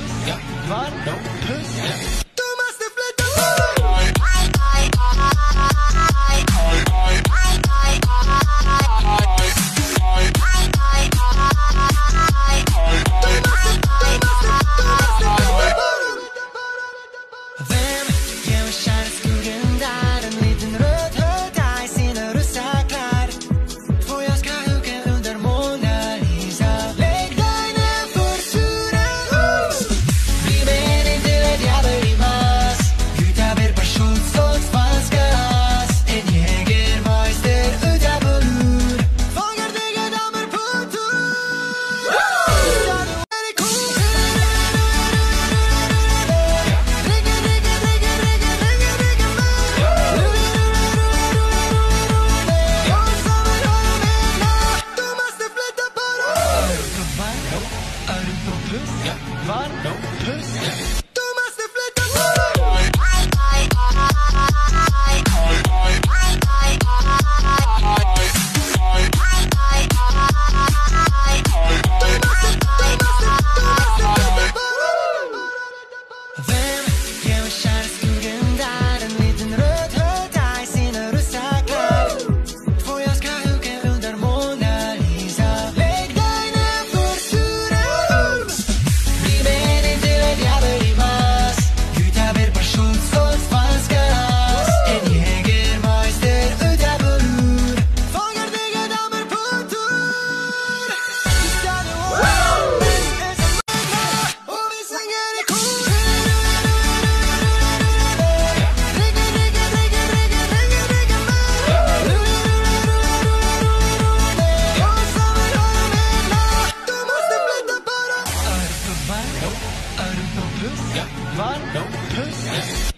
puss? Var? Puss? Du måste puss? Varm? Puss? Valpus. Örnsköldsvik. Valpus.